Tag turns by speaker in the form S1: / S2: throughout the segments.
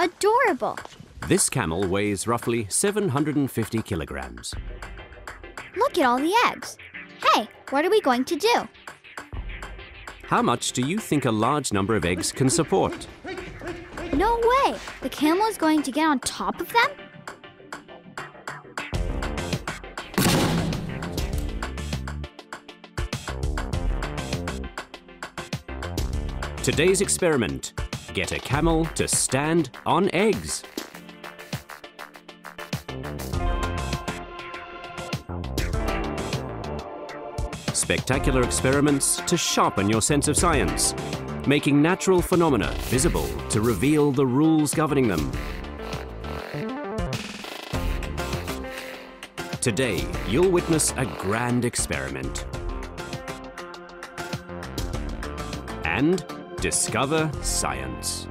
S1: Adorable.
S2: This camel weighs roughly 750 kilograms.
S1: Look at all the eggs. Hey, what are we going to do?
S2: How much do you think a large number of eggs can support?
S1: No way. The camel is going to get on top of them?
S2: Today's experiment get a camel to stand on eggs. Spectacular experiments to sharpen your sense of science, making natural phenomena visible to reveal the rules governing them. Today, you'll witness a grand experiment. And discover science.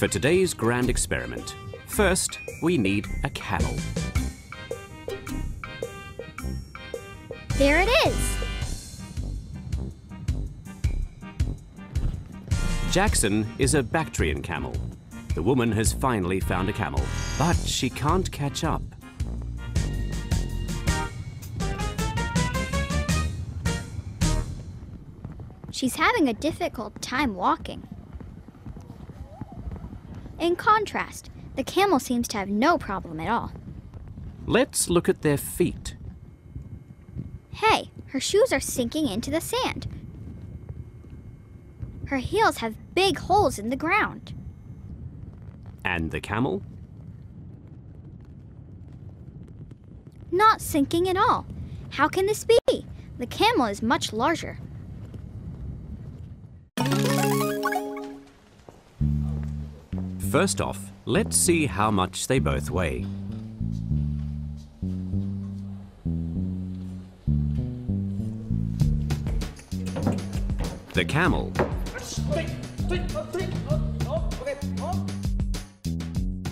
S2: For today's grand experiment, first we need a camel.
S1: There it is.
S2: Jackson is a Bactrian camel. The woman has finally found a camel, but she can't catch up.
S1: She's having a difficult time walking. In contrast, the camel seems to have no problem at all.
S2: Let's look at their feet.
S1: Hey, her shoes are sinking into the sand. Her heels have big holes in the ground.
S2: And the camel?
S1: Not sinking at all. How can this be? The camel is much larger.
S2: First off, let's see how much they both weigh. The camel.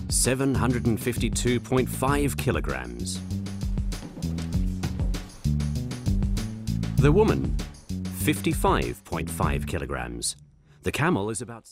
S2: Seven hundred and fifty-two point five kilograms. The woman, fifty-five point five kilograms. The camel is about.